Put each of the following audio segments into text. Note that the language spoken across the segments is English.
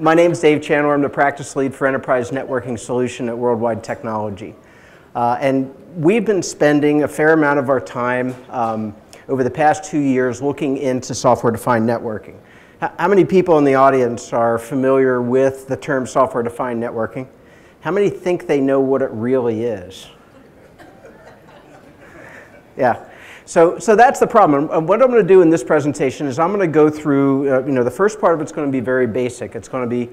my name is Dave Chandler. I'm the practice lead for Enterprise Networking Solution at World Wide Technology. Uh, and we've been spending a fair amount of our time um, over the past two years looking into software-defined networking. How many people in the audience are familiar with the term software-defined networking? How many think they know what it really is? Yeah. So, so that's the problem. And what I'm going to do in this presentation is I'm going to go through, uh, you know, the first part of it's going to be very basic. It's going to be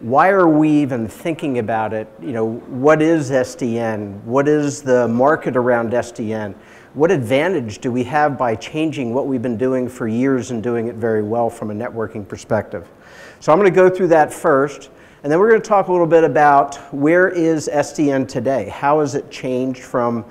why are we even thinking about it? You know, what is SDN? What is the market around SDN? what advantage do we have by changing what we've been doing for years and doing it very well from a networking perspective? So I'm going to go through that first, and then we're going to talk a little bit about where is SDN today? How has it changed from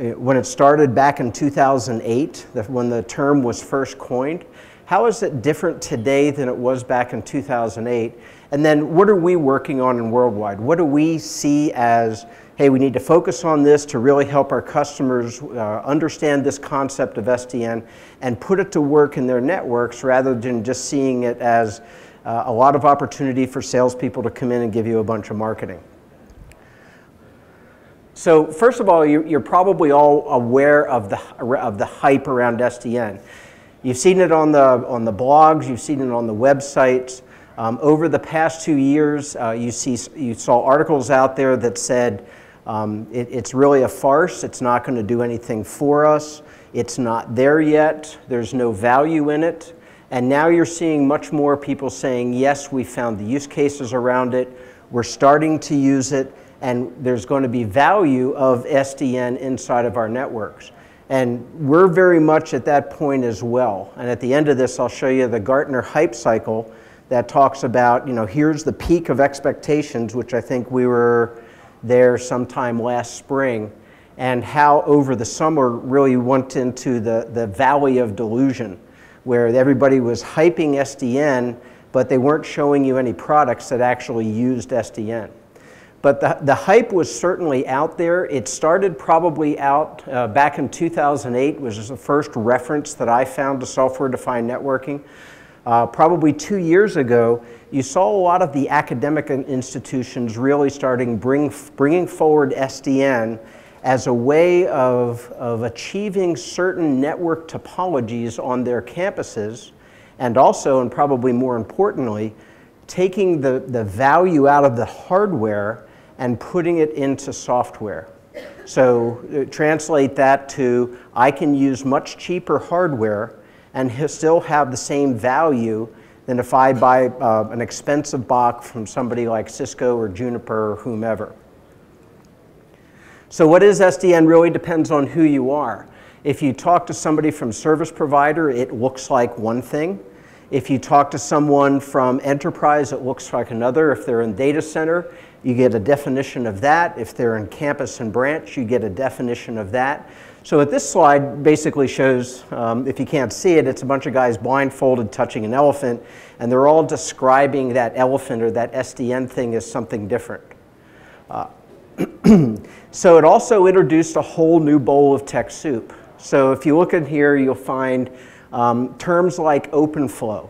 when it started back in 2008, when the term was first coined? How is it different today than it was back in 2008? And then what are we working on in World Wide? What do we see as hey, we need to focus on this to really help our customers uh, understand this concept of SDN and put it to work in their networks rather than just seeing it as uh, a lot of opportunity for salespeople to come in and give you a bunch of marketing. So first of all, you, are probably all aware of the, of the hype around SDN. You've seen it on the, on the blogs, you've seen it on the websites. Um, over the past two years, uh, you, see, you saw articles out there that said um, it, it's really a farce. It's not going to do anything for us. It's not there yet. There's no value in it. And now you're seeing much more people saying, yes, we found the use cases around it. We're starting to use it. And there's going to be value of SDN inside of our networks. And we're very much at that point as well. And at the end of this, I'll show you the Gartner hype cycle that talks about, you know, here's the peak of expectations, which I think we were there sometime last spring and how over the summer really went into the, the valley of delusion where everybody was hyping SDN, but they weren't showing you any products that actually used SDN. But the, the hype was certainly out there. It started probably out uh, back in 2008 was the first reference that I found to software-defined networking. Uh, probably two years ago, you saw a lot of the academic institutions really starting bring, bringing forward SDN as a way of, of achieving certain network topologies on their campuses, and also, and probably more importantly, taking the, the value out of the hardware and putting it into software. So uh, translate that to, I can use much cheaper hardware and still have the same value than if I buy uh, an expensive box from somebody like Cisco or Juniper or whomever. So what is SDN really depends on who you are. If you talk to somebody from service provider, it looks like one thing. If you talk to someone from enterprise, it looks like another. If they're in data center, you get a definition of that. If they're in campus and branch, you get a definition of that. So at this slide basically shows, um, if you can't see it, it's a bunch of guys blindfolded touching an elephant, and they're all describing that elephant or that SDN thing as something different. Uh, so it also introduced a whole new bowl of tech soup. So if you look in here, you'll find um, terms like OpenFlow.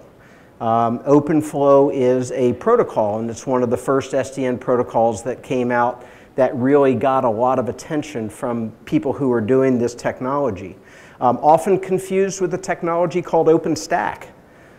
Um, OpenFlow is a protocol, and it's one of the first SDN protocols that came out that really got a lot of attention from people who are doing this technology. Um, often confused with a technology called OpenStack.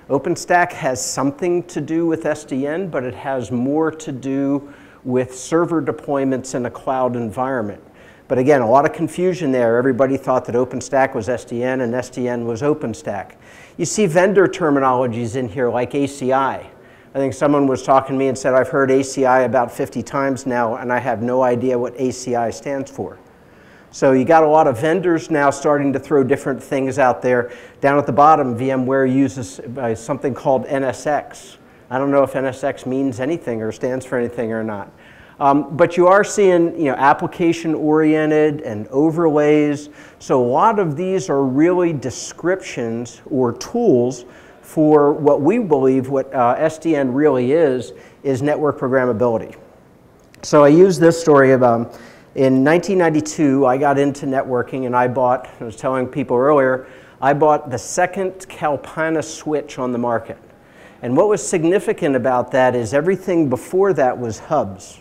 OpenStack has something to do with SDN, but it has more to do with server deployments in a cloud environment. But again, a lot of confusion there. Everybody thought that OpenStack was SDN and SDN was OpenStack. You see vendor terminologies in here like ACI. I think someone was talking to me and said, I've heard ACI about 50 times now, and I have no idea what ACI stands for. So you got a lot of vendors now starting to throw different things out there. Down at the bottom, VMware uses uh, something called NSX. I don't know if NSX means anything or stands for anything or not. Um, but you are seeing you know, application oriented and overlays. So a lot of these are really descriptions or tools for what we believe what uh, SDN really is, is network programmability. So I use this story of, um, in 1992, I got into networking and I bought, I was telling people earlier, I bought the second Kalpana switch on the market. And what was significant about that is everything before that was hubs.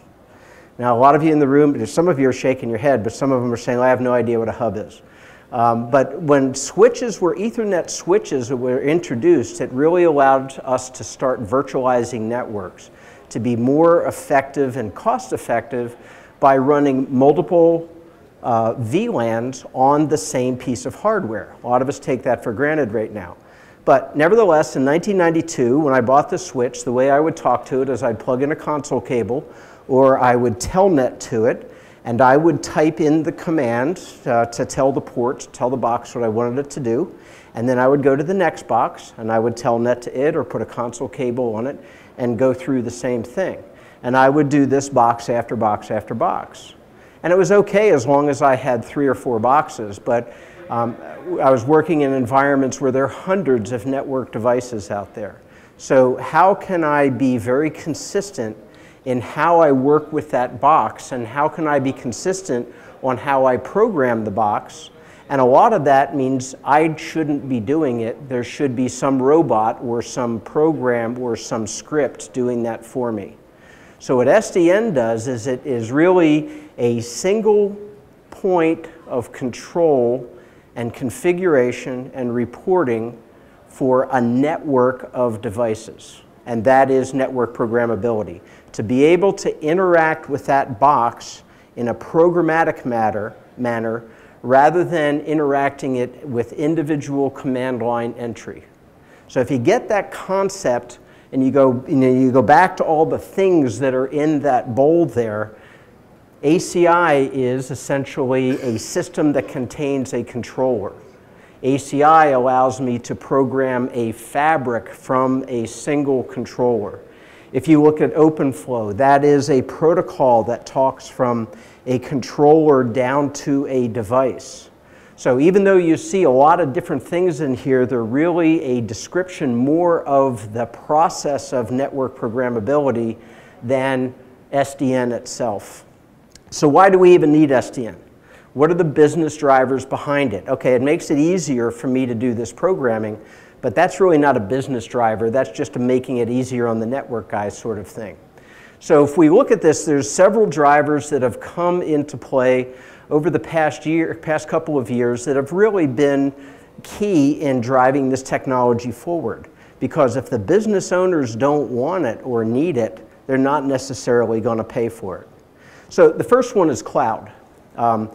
Now, a lot of you in the room, some of you are shaking your head, but some of them are saying, well, I have no idea what a hub is. Um, but when switches were Ethernet switches were introduced, it really allowed us to start virtualizing networks to be more effective and cost effective by running multiple uh, VLANs on the same piece of hardware. A lot of us take that for granted right now. But nevertheless, in 1992, when I bought the switch, the way I would talk to it is I'd plug in a console cable or I would telnet to it and I would type in the command uh, to tell the port, tell the box what I wanted it to do. And then I would go to the next box and I would telnet to it or put a console cable on it and go through the same thing. And I would do this box after box after box. And it was okay as long as I had three or four boxes, but um, I was working in environments where there are hundreds of network devices out there. So how can I be very consistent in how I work with that box and how can I be consistent on how I program the box? And a lot of that means I shouldn't be doing it. There should be some robot or some program or some script doing that for me. So what SDN does is it is really a single point of control and configuration and reporting for a network of devices. And that is network programmability. To be able to interact with that box in a programmatic matter, manner rather than interacting it with individual command line entry. So if you get that concept and you go, you, know, you go back to all the things that are in that bold there, ACI is essentially a system that contains a controller. ACI allows me to program a fabric from a single controller. If you look at OpenFlow, that is a protocol that talks from a controller down to a device. So even though you see a lot of different things in here, they're really a description more of the process of network programmability than SDN itself. So why do we even need SDN? What are the business drivers behind it? Okay, it makes it easier for me to do this programming, but that's really not a business driver. That's just a making it easier on the network guys sort of thing. So if we look at this, there's several drivers that have come into play over the past year, past couple of years that have really been key in driving this technology forward. Because if the business owners don't want it or need it, they're not necessarily going to pay for it. So the first one is cloud. Um,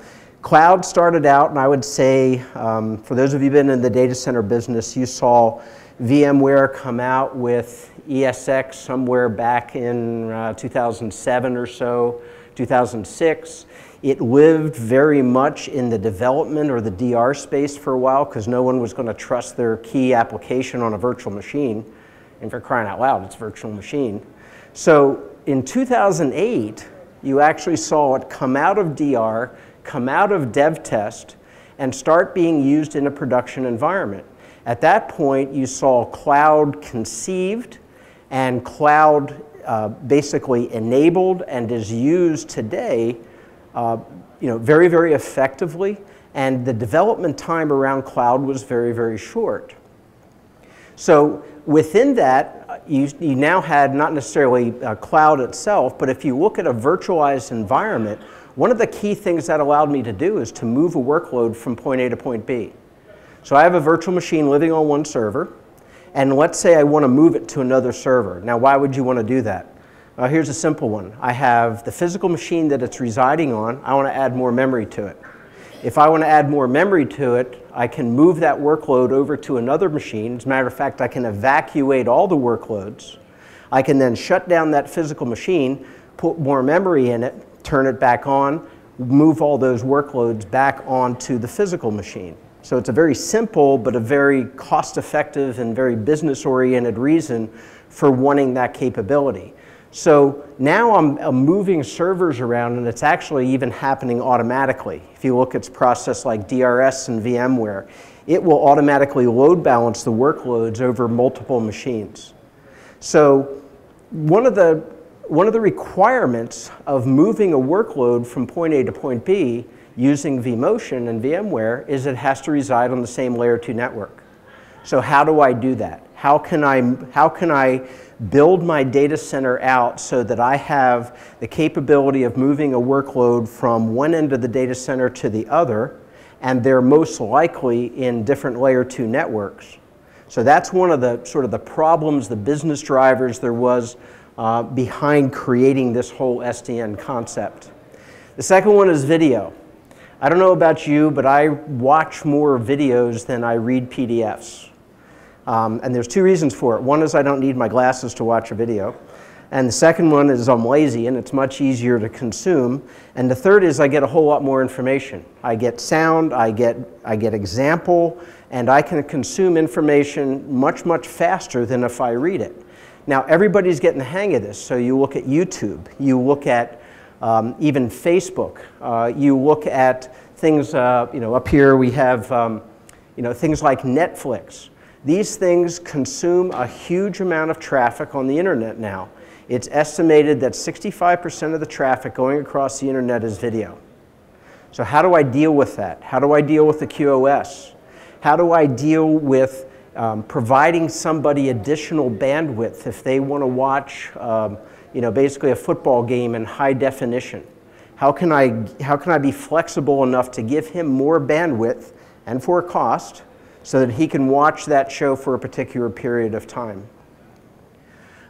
cloud started out, and I would say, um, for those of you been in the data center business, you saw VMware come out with ESX somewhere back in uh, 2007 or so, 2006. It lived very much in the development or the DR space for a while because no one was going to trust their key application on a virtual machine. And for crying out loud, it's a virtual machine. So in 2008, you actually saw it come out of DR, come out of dev test, and start being used in a production environment. At that point, you saw cloud conceived and cloud uh, basically enabled and is used today uh, you know, very, very effectively, and the development time around cloud was very, very short. So within that, uh, you, you now had not necessarily cloud itself, but if you look at a virtualized environment, one of the key things that allowed me to do is to move a workload from point A to point B. So I have a virtual machine living on one server, and let's say I want to move it to another server. Now, why would you want to do that? Uh, here's a simple one. I have the physical machine that it's residing on. I want to add more memory to it. If I want to add more memory to it, I can move that workload over to another machine. As a matter of fact, I can evacuate all the workloads. I can then shut down that physical machine, put more memory in it, turn it back on, move all those workloads back onto the physical machine. So it's a very simple but a very cost effective and very business oriented reason for wanting that capability. So now I'm, I'm, moving servers around and it's actually even happening automatically. If you look at process like DRS and VMware, it will automatically load balance the workloads over multiple machines. So one of the, one of the requirements of moving a workload from point A to point B using vMotion and VMware is it has to reside on the same layer 2 network. So how do I do that? How can I, how can I build my data center out so that I have the capability of moving a workload from one end of the data center to the other, and they're most likely in different layer two networks. So that's one of the sort of the problems, the business drivers there was uh, behind creating this whole SDN concept. The second one is video. I don't know about you, but I watch more videos than I read PDFs. Um, and there's two reasons for it. One is I don't need my glasses to watch a video. And the second one is I'm lazy and it's much easier to consume. And the third is I get a whole lot more information. I get sound, I get, I get example, and I can consume information much, much faster than if I read it. Now, everybody's getting the hang of this. So you look at YouTube, you look at um, even Facebook, uh, you look at things, uh, you know, up here we have, um, you know, things like Netflix. These things consume a huge amount of traffic on the internet now. It's estimated that 65% of the traffic going across the internet is video. So how do I deal with that? How do I deal with the QoS? How do I deal with um, providing somebody additional bandwidth if they want to watch, um, you know, basically a football game in high definition? How can, I, how can I be flexible enough to give him more bandwidth and for a cost so that he can watch that show for a particular period of time?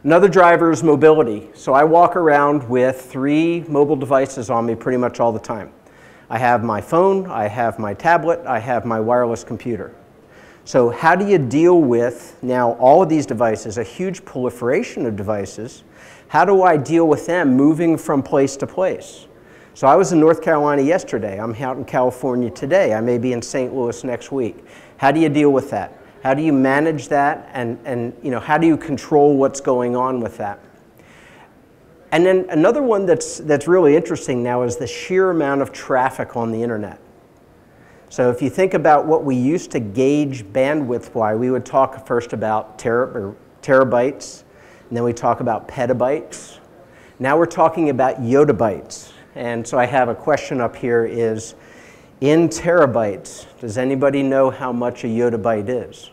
Another driver is mobility. So I walk around with three mobile devices on me pretty much all the time. I have my phone, I have my tablet, I have my wireless computer. So how do you deal with now all of these devices, a huge proliferation of devices? How do I deal with them moving from place to place? So I was in North Carolina yesterday. I'm out in California today. I may be in St. Louis next week. How do you deal with that? How do you manage that? And, and you know, how do you control what's going on with that? And then another one that's, that's really interesting now is the sheer amount of traffic on the internet. So if you think about what we used to gauge bandwidth by, we would talk first about ter terabytes, and then we talk about petabytes. Now we're talking about yottabytes. And so I have a question up here is, in terabytes, does anybody know how much a yottabyte is?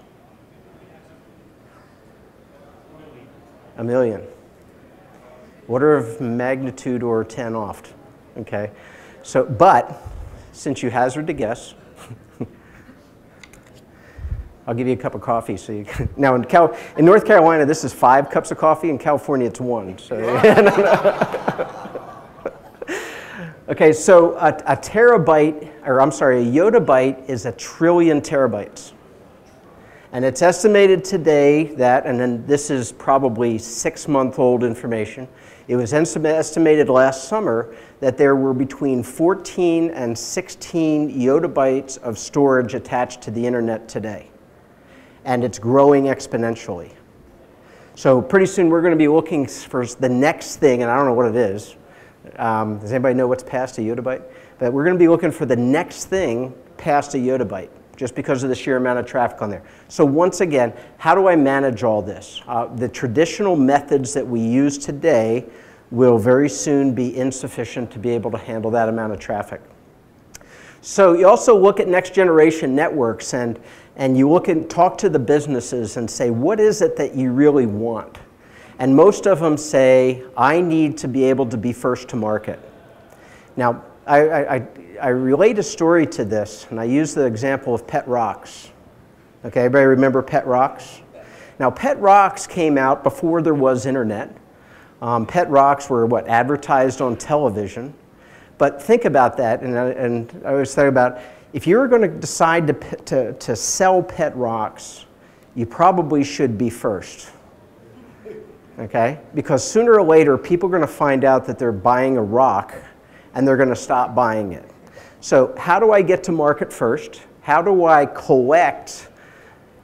A million. Order of magnitude or 10 oft, okay? So, but, since you hazard to guess, I'll give you a cup of coffee. So you can, now in, Cal, in North Carolina, this is five cups of coffee. In California, it's one. So. okay, so a, a, terabyte, or I'm sorry, a yottabyte is a trillion terabytes. And it's estimated today that, and then this is probably six month old information, it was estimated last summer that there were between 14 and 16 yottabytes of storage attached to the internet today and it's growing exponentially. So pretty soon we're going to be looking for the next thing, and I don't know what it is. Um, does anybody know what's past a yottabyte? But we're going to be looking for the next thing past a yottabyte, just because of the sheer amount of traffic on there. So once again, how do I manage all this? Uh, the traditional methods that we use today will very soon be insufficient to be able to handle that amount of traffic. So you also look at next generation networks and and you look and talk to the businesses and say, what is it that you really want? And most of them say, I need to be able to be first to market. Now, I, I, I relate a story to this, and I use the example of Pet Rocks. Okay, everybody remember Pet Rocks? Now, Pet Rocks came out before there was internet. Um, Pet Rocks were what advertised on television. But think about that, and, and I always think about if you're going to decide to, to, to sell pet rocks, you probably should be first. Okay? Because sooner or later, people are going to find out that they're buying a rock and they're going to stop buying it. So, how do I get to market first? How do I collect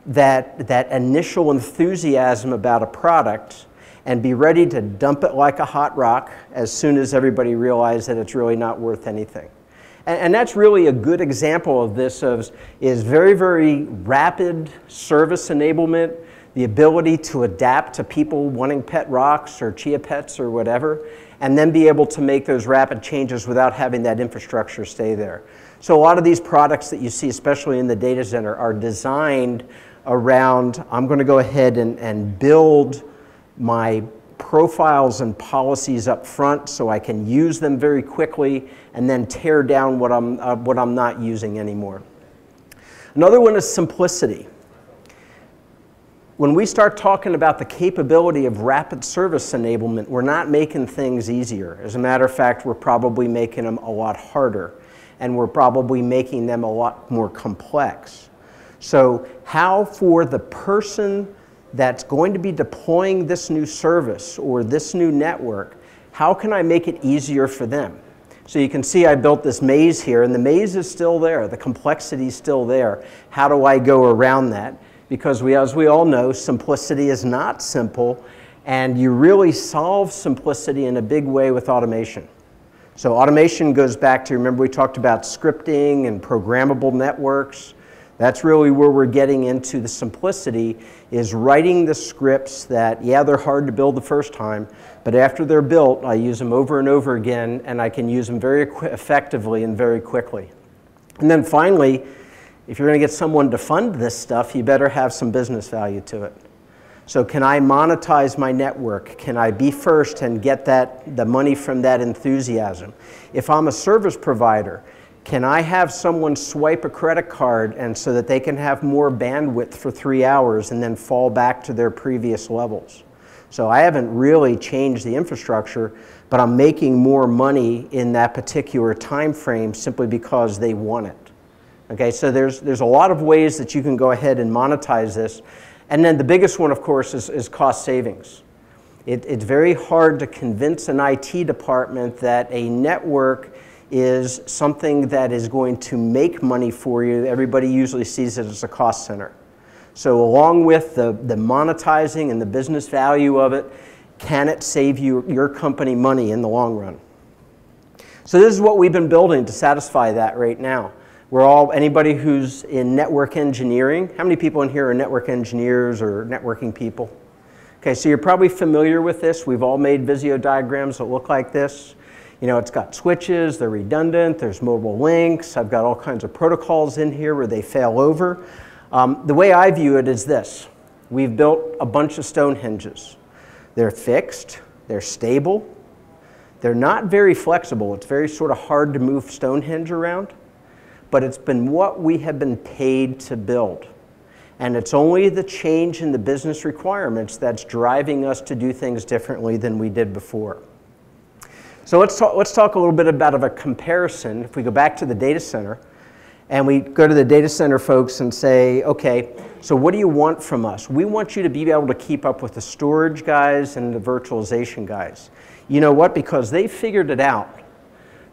that, that initial enthusiasm about a product and be ready to dump it like a hot rock as soon as everybody realizes that it's really not worth anything? And, and that's really a good example of this of, is very, very rapid service enablement, the ability to adapt to people wanting pet rocks or chia pets or whatever, and then be able to make those rapid changes without having that infrastructure stay there. So a lot of these products that you see, especially in the data center, are designed around I'm going to go ahead and, and build my profiles and policies up front so I can use them very quickly and then tear down what I'm, uh, what I'm not using anymore. Another one is simplicity. When we start talking about the capability of rapid service enablement, we're not making things easier. As a matter of fact, we're probably making them a lot harder and we're probably making them a lot more complex. So how for the person that's going to be deploying this new service or this new network, how can I make it easier for them? So you can see I built this maze here, and the maze is still there. The complexity is still there. How do I go around that? Because we, as we all know, simplicity is not simple, and you really solve simplicity in a big way with automation. So automation goes back to, remember we talked about scripting and programmable networks. That's really where we're getting into the simplicity is writing the scripts that, yeah, they're hard to build the first time, but after they're built, I use them over and over again, and I can use them very effectively and very quickly. And then finally, if you're going to get someone to fund this stuff, you better have some business value to it. So can I monetize my network? Can I be first and get that, the money from that enthusiasm? If I'm a service provider, can I have someone swipe a credit card and so that they can have more bandwidth for three hours and then fall back to their previous levels? So I haven't really changed the infrastructure, but I'm making more money in that particular time frame simply because they want it. Okay, so there's, there's a lot of ways that you can go ahead and monetize this. And then the biggest one, of course, is, is cost savings. It, it's very hard to convince an IT department that a network is something that is going to make money for you. Everybody usually sees it as a cost center. So along with the, the monetizing and the business value of it, can it save you, your company money in the long run? So this is what we've been building to satisfy that right now. We're all, anybody who's in network engineering, how many people in here are network engineers or networking people? Okay, so you're probably familiar with this. We've all made Visio diagrams that look like this. You know, it's got switches, they're redundant, there's mobile links, I've got all kinds of protocols in here where they fail over. Um, the way I view it is this. We've built a bunch of Stonehenges. They're fixed, they're stable, they're not very flexible. It's very sort of hard to move Stonehenge around, but it's been what we have been paid to build. And it's only the change in the business requirements that's driving us to do things differently than we did before. So let's talk, let's talk a little bit about of a comparison. If we go back to the data center and we go to the data center folks and say, okay, so what do you want from us? We want you to be able to keep up with the storage guys and the virtualization guys. You know what? Because they figured it out.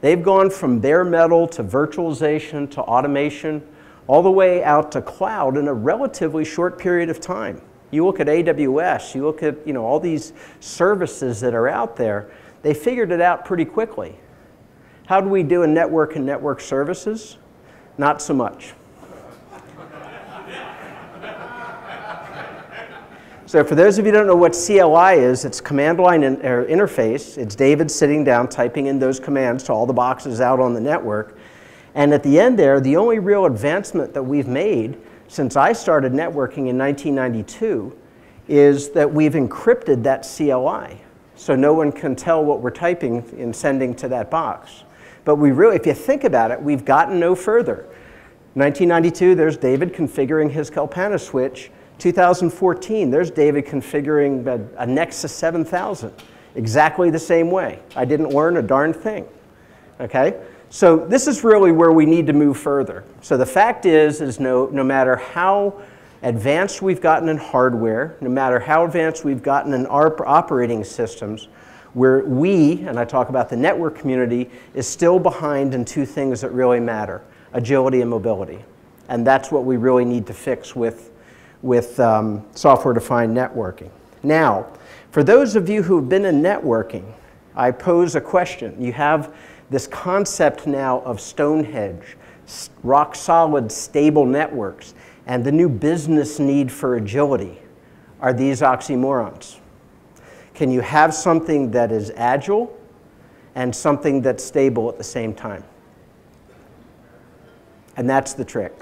They've gone from bare metal to virtualization to automation, all the way out to cloud in a relatively short period of time. You look at AWS, you look at you know, all these services that are out there, they figured it out pretty quickly. How do we do in network and network services? Not so much. So for those of you who don't know what CLI is, it's command line in, interface. It's David sitting down typing in those commands to all the boxes out on the network. And at the end there, the only real advancement that we've made since I started networking in 1992 is that we've encrypted that CLI so no one can tell what we're typing and sending to that box. But we really, if you think about it, we've gotten no further. 1992, there's David configuring his Kalpana switch. 2014, there's David configuring a, a Nexus 7000 exactly the same way. I didn't learn a darn thing. Okay? So this is really where we need to move further. So the fact is, is no, no matter how advanced we've gotten in hardware, no matter how advanced we've gotten in our operating systems, where we, and I talk about the network community, is still behind in two things that really matter, agility and mobility. And that's what we really need to fix with, with um, software-defined networking. Now, for those of you who have been in networking, I pose a question. You have this concept now of Stonehenge, rock solid, stable networks and the new business need for agility are these oxymorons. Can you have something that is agile and something that's stable at the same time? And that's the trick.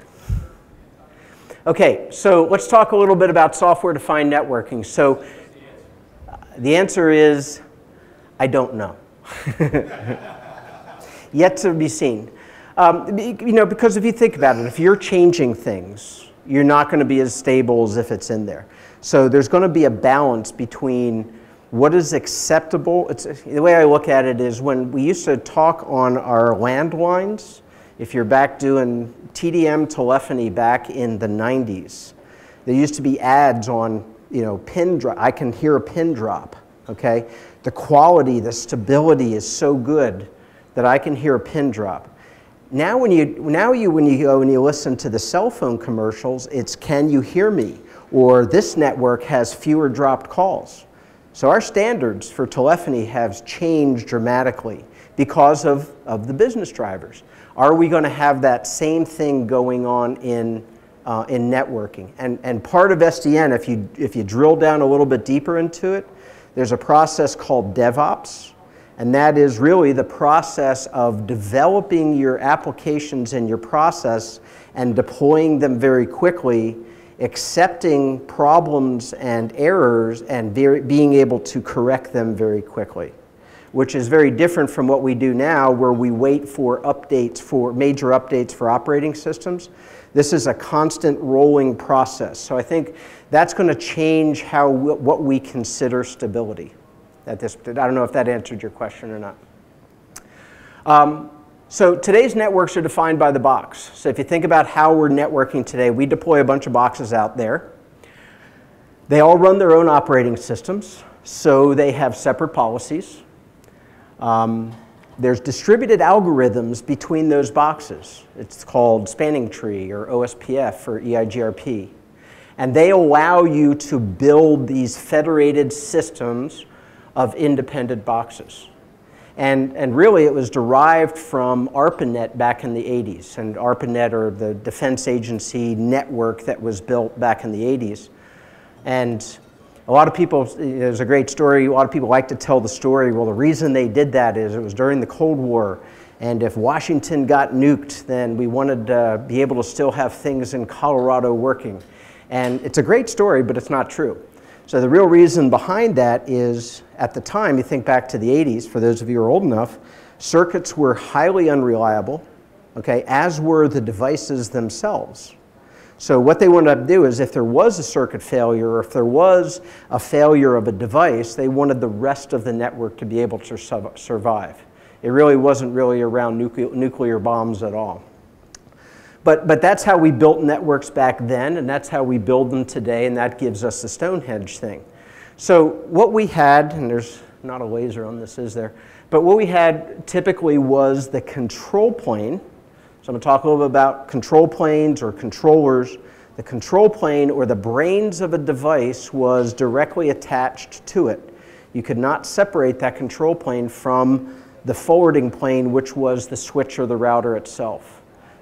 Okay, so let's talk a little bit about software-defined networking. So uh, the answer is, I don't know. Yet to be seen. Um, you know, because if you think about it, if you're changing things, you're not going to be as stable as if it's in there. So there's going to be a balance between what is acceptable. It's, the way I look at it is when we used to talk on our landlines, if you're back doing TDM telephony back in the 90s, there used to be ads on, you know, pin drop. I can hear a pin drop, okay? The quality, the stability is so good that I can hear a pin drop. Now when you, now you, when you go and you listen to the cell phone commercials, it's can you hear me? Or this network has fewer dropped calls. So our standards for telephony have changed dramatically because of, of the business drivers. Are we going to have that same thing going on in, uh, in networking? And, and part of SDN, if you, if you drill down a little bit deeper into it, there's a process called DevOps, and that is really the process of developing your applications and your process and deploying them very quickly, accepting problems and errors, and very, being able to correct them very quickly which is very different from what we do now where we wait for updates for major updates for operating systems. This is a constant rolling process. So I think that's going to change how what we consider stability. At this, I don't know if that answered your question or not. Um, so today's networks are defined by the box. So if you think about how we're networking today, we deploy a bunch of boxes out there. They all run their own operating systems, so they have separate policies. Um, there's distributed algorithms between those boxes. It's called spanning tree or OSPF or EIGRP. And they allow you to build these federated systems of independent boxes. And, and really, it was derived from ARPANET back in the 80s. And ARPANET, or the defense agency network that was built back in the 80s. And a lot of people, there's a great story, a lot of people like to tell the story. Well, the reason they did that is it was during the Cold War. And if Washington got nuked, then we wanted to be able to still have things in Colorado working. And it's a great story, but it's not true. So the real reason behind that is at the time, you think back to the 80s, for those of you who are old enough, circuits were highly unreliable, okay, as were the devices themselves. So what they wanted to do is if there was a circuit failure or if there was a failure of a device, they wanted the rest of the network to be able to survive. It really wasn't really around nuclear, nuclear bombs at all. But, but that's how we built networks back then, and that's how we build them today, and that gives us the Stonehenge thing. So what we had, and there's not a laser on this, is there? But what we had typically was the control plane, so I'm going to talk a little bit about control planes or controllers. The control plane or the brains of a device was directly attached to it. You could not separate that control plane from the forwarding plane, which was the switch or the router itself.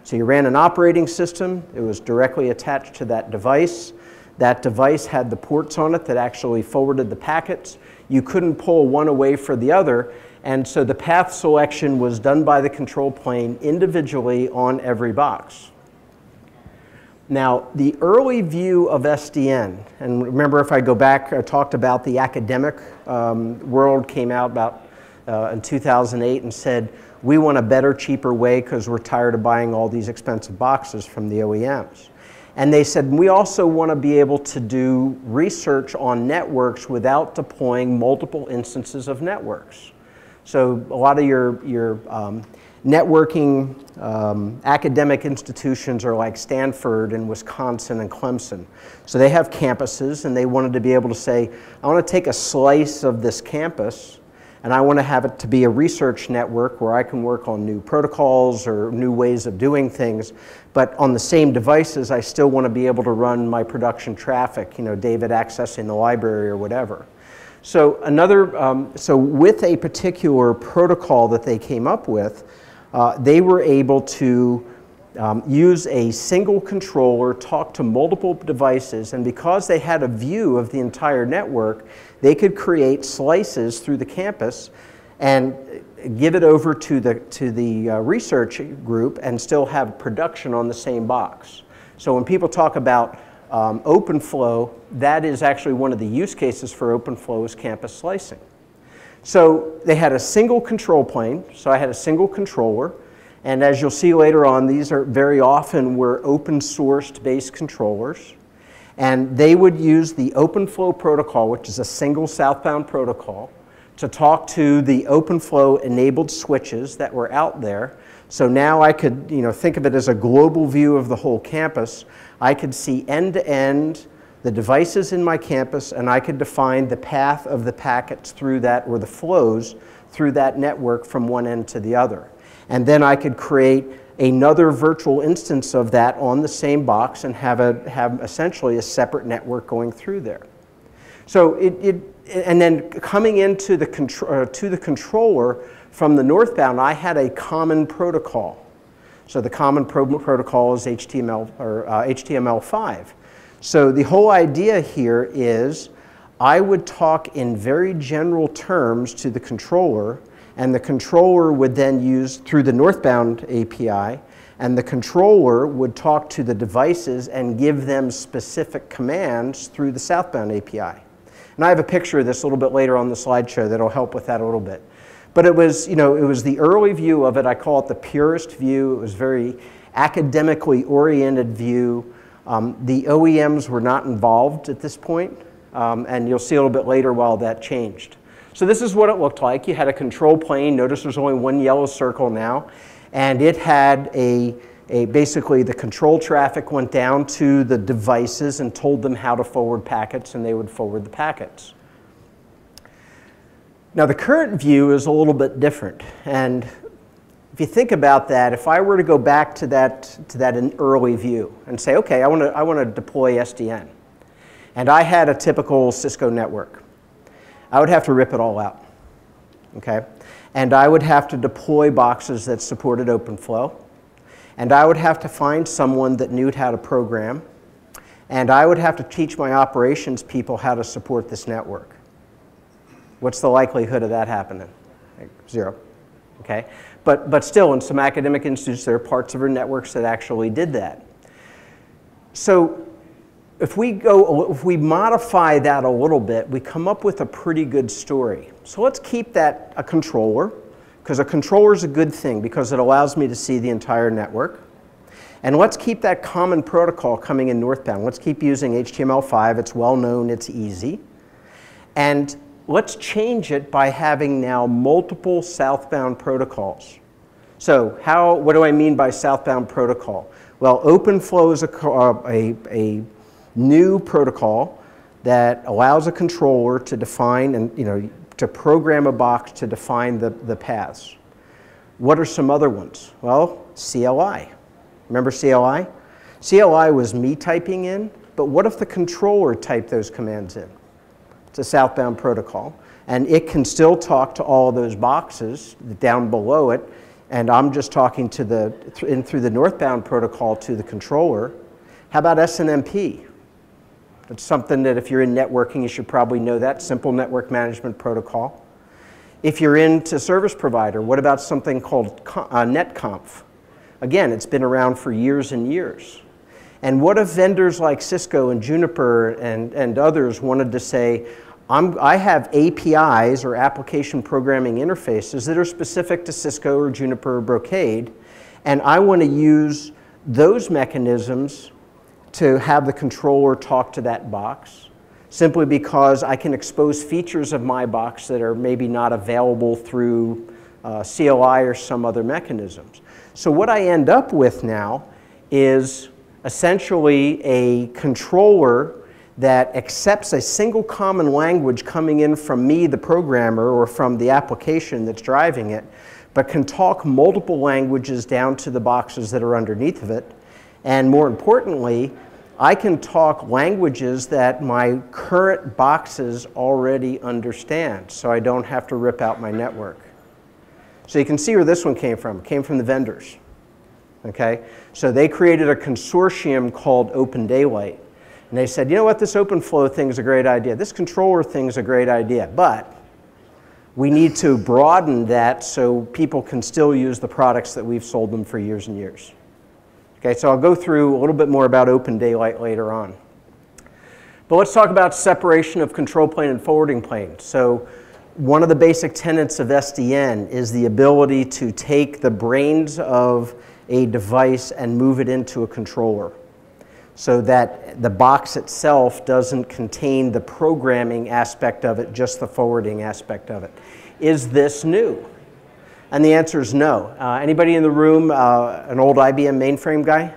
So you ran an operating system, it was directly attached to that device. That device had the ports on it that actually forwarded the packets. You couldn't pull one away for the other, and so the path selection was done by the control plane individually on every box. Now, the early view of SDN, and remember if I go back, I talked about the academic um, world came out about uh, in 2008 and said, we want a better, cheaper way because we're tired of buying all these expensive boxes from the OEMs. And they said, we also want to be able to do research on networks without deploying multiple instances of networks. So a lot of your, your um, networking um, academic institutions are like Stanford and Wisconsin and Clemson. So they have campuses and they wanted to be able to say, I want to take a slice of this campus and I want to have it to be a research network where I can work on new protocols or new ways of doing things. But on the same devices, I still want to be able to run my production traffic, you know, David accessing the library or whatever. So another, um, so with a particular protocol that they came up with, uh, they were able to um, use a single controller, talk to multiple devices, and because they had a view of the entire network, they could create slices through the campus and give it over to the, to the uh, research group and still have production on the same box. So when people talk about um, OpenFlow, that is actually one of the use cases for OpenFlow is campus slicing. So they had a single control plane, so I had a single controller, and as you'll see later on, these are very often were open sourced based controllers. And they would use the OpenFlow protocol, which is a single southbound protocol, to talk to the OpenFlow enabled switches that were out there. So now I could you know, think of it as a global view of the whole campus. I could see end to end the devices in my campus and I could define the path of the packets through that or the flows through that network from one end to the other. And then I could create another virtual instance of that on the same box and have, a, have essentially a separate network going through there. So it, it and then coming into the, uh, to the controller from the northbound, I had a common protocol. So the common pro protocol is HTML or uh, HTML5. So the whole idea here is I would talk in very general terms to the controller and the controller would then use through the northbound API, and the controller would talk to the devices and give them specific commands through the southbound API. And I have a picture of this a little bit later on the slideshow that'll help with that a little bit. But it was, you know, it was the early view of it. I call it the purest view. It was very academically oriented view. Um, the OEMs were not involved at this point, um, and you'll see a little bit later while that changed. So this is what it looked like. You had a control plane. Notice there's only one yellow circle now. And it had a, a, basically the control traffic went down to the devices and told them how to forward packets, and they would forward the packets. Now the current view is a little bit different. And if you think about that, if I were to go back to that, to that early view and say, okay, I want to I want to deploy SDN, and I had a typical Cisco network, I would have to rip it all out, okay? And I would have to deploy boxes that supported OpenFlow. And I would have to find someone that knew how to program. And I would have to teach my operations people how to support this network. What's the likelihood of that happening? Like zero, okay? But, but still, in some academic institutes, there are parts of our networks that actually did that. So if we go, if we modify that a little bit, we come up with a pretty good story. So let's keep that a controller, because a controller is a good thing because it allows me to see the entire network. And let's keep that common protocol coming in northbound. Let's keep using HTML5. It's well known, it's easy. And let's change it by having now multiple southbound protocols. So how, what do I mean by southbound protocol? Well, OpenFlow is a, uh, a, a new protocol that allows a controller to define and you know to program a box to define the, the paths. What are some other ones? Well, CLI. Remember CLI? CLI was me typing in, but what if the controller typed those commands in? It's a southbound protocol. And it can still talk to all those boxes down below it. And I'm just talking to the, in through the northbound protocol to the controller. How about SNMP? It's something that if you're in networking, you should probably know that, simple network management protocol. If you're into service provider, what about something called uh, NetConf? Again, it's been around for years and years. And what if vendors like Cisco and Juniper and, and others wanted to say, i have APIs or application programming interfaces that are specific to Cisco or Juniper or Brocade, and I want to use those mechanisms to have the controller talk to that box simply because I can expose features of my box that are maybe not available through uh, CLI or some other mechanisms. So what I end up with now is essentially a controller that accepts a single common language coming in from me, the programmer, or from the application that's driving it, but can talk multiple languages down to the boxes that are underneath of it. And more importantly, I can talk languages that my current boxes already understand, so I don't have to rip out my network. So you can see where this one came from. It came from the vendors. Okay? So they created a consortium called OpenDaylight. And they said, you know what, this OpenFlow thing is a great idea. This controller thing is a great idea. But we need to broaden that so people can still use the products that we've sold them for years and years. Okay, so I'll go through a little bit more about OpenDaylight later on. But let's talk about separation of control plane and forwarding plane. So one of the basic tenets of SDN is the ability to take the brains of a device and move it into a controller so that the box itself doesn't contain the programming aspect of it, just the forwarding aspect of it. Is this new? And the answer is no. Uh, anybody in the room, uh, an old IBM mainframe guy?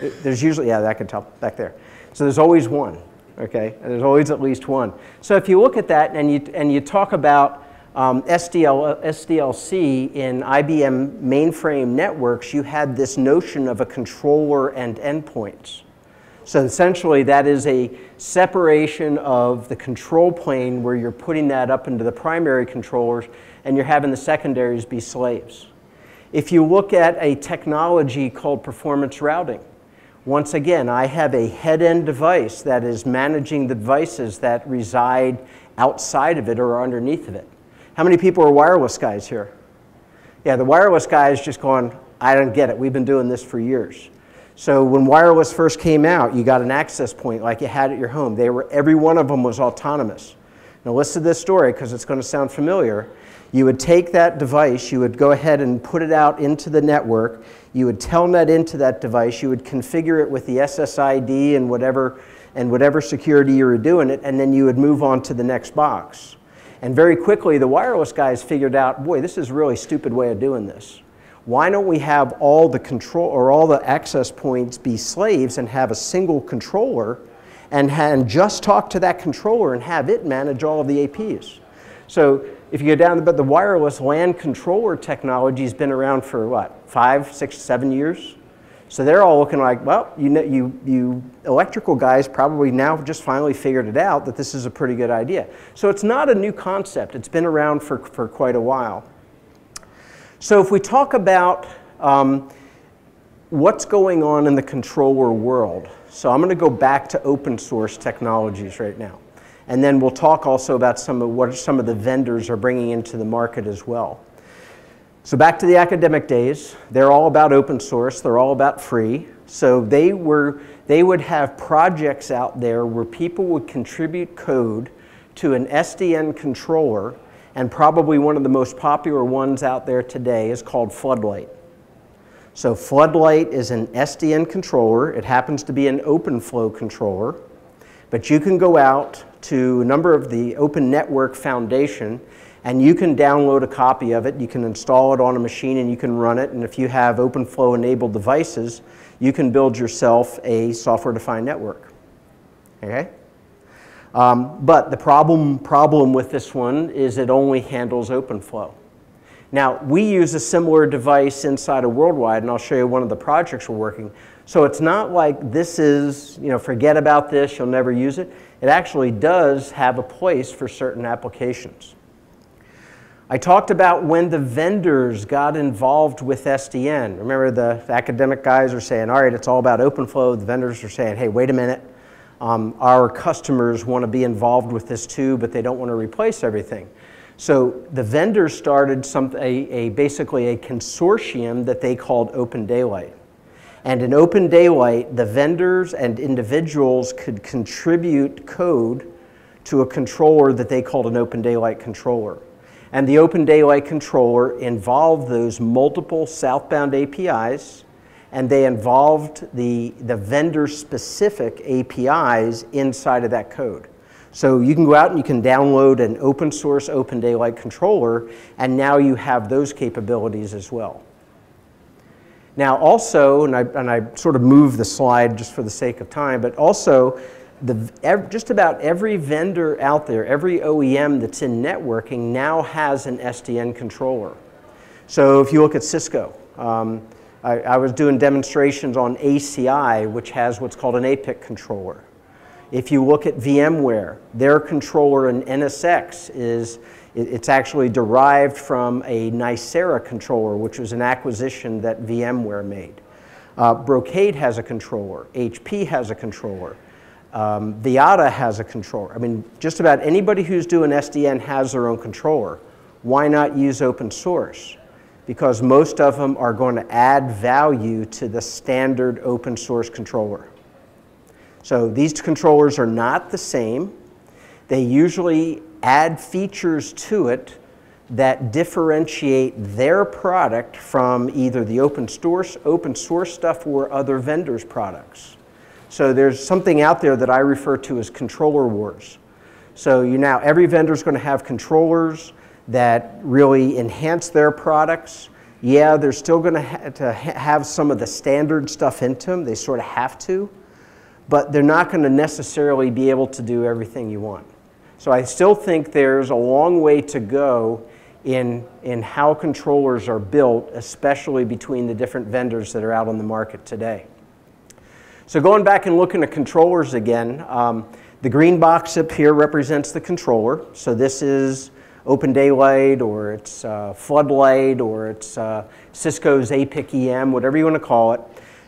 There's usually, yeah, that can tell back there. So there's always one, okay? And there's always at least one. So if you look at that and you, and you talk about um, SDL, SDLC in IBM mainframe networks, you had this notion of a controller and endpoints. So essentially, that is a separation of the control plane where you're putting that up into the primary controllers and you're having the secondaries be slaves. If you look at a technology called performance routing, once again, I have a head-end device that is managing the devices that reside outside of it or underneath of it. How many people are wireless guys here? Yeah, the wireless guy is just going, I don't get it. We've been doing this for years. So when wireless first came out, you got an access point like you had at your home. They were, every one of them was autonomous. Now listen to this story because it's going to sound familiar. You would take that device, you would go ahead and put it out into the network, you would telnet into that device, you would configure it with the SSID and whatever, and whatever security you were doing it, and then you would move on to the next box. And very quickly, the wireless guys figured out, boy, this is a really stupid way of doing this. Why don't we have all the control or all the access points be slaves and have a single controller and, and just talk to that controller and have it manage all of the APs? So if you go down, but the wireless LAN controller technology has been around for what, five, six, seven years? So they're all looking like, well, you, know, you, you electrical guys probably now just finally figured it out that this is a pretty good idea. So it's not a new concept. It's been around for, for quite a while. So if we talk about um, what's going on in the controller world, so I'm going to go back to open source technologies right now. And then we'll talk also about some of what some of the vendors are bringing into the market as well. So back to the academic days, they're all about open source, they're all about free. So they, were, they would have projects out there where people would contribute code to an SDN controller, and probably one of the most popular ones out there today is called Floodlight. So Floodlight is an SDN controller. It happens to be an OpenFlow controller, but you can go out to a number of the Open Network Foundation and you can download a copy of it, you can install it on a machine and you can run it, and if you have OpenFlow enabled devices, you can build yourself a software-defined network, okay? Um, but the problem, problem with this one is it only handles OpenFlow. Now, we use a similar device inside of World Wide, and I'll show you one of the projects we're working. So it's not like this is, you know, forget about this, you'll never use it. It actually does have a place for certain applications. I talked about when the vendors got involved with SDN. Remember the academic guys are saying, all right, it's all about OpenFlow. The vendors are saying, hey, wait a minute. Um, our customers want to be involved with this too, but they don't want to replace everything. So the vendors started some, a, a, basically a consortium that they called OpenDaylight. And in OpenDaylight, the vendors and individuals could contribute code to a controller that they called an OpenDaylight controller. And the OpenDaylight controller involved those multiple southbound APIs, and they involved the, the vendor-specific APIs inside of that code. So you can go out and you can download an open source OpenDaylight controller, and now you have those capabilities as well. Now also, and I, and I sort of move the slide just for the sake of time, but also the, just about every vendor out there, every OEM that's in networking now has an SDN controller. So if you look at Cisco, um, I, I, was doing demonstrations on ACI, which has what's called an APIC controller. If you look at VMware, their controller in NSX is, it's actually derived from a Nicira controller, which was an acquisition that VMware made. Uh, Brocade has a controller, HP has a controller. Um, Vyatta has a controller. I mean, just about anybody who's doing SDN has their own controller. Why not use open source? because most of them are going to add value to the standard open source controller. So these controllers are not the same. They usually add features to it that differentiate their product from either the open source, open source stuff or other vendors' products. So there's something out there that I refer to as controller wars. So you now, every vendor is going to have controllers that really enhance their products. Yeah, they're still going to, ha to ha have some of the standard stuff into them. They sort of have to. But they're not going to necessarily be able to do everything you want. So I still think there's a long way to go in, in how controllers are built, especially between the different vendors that are out on the market today. So going back and looking at controllers again, um, the green box up here represents the controller. So this is OpenDaylight or it's uh, Floodlight or it's uh, Cisco's APIC EM, whatever you want to call it.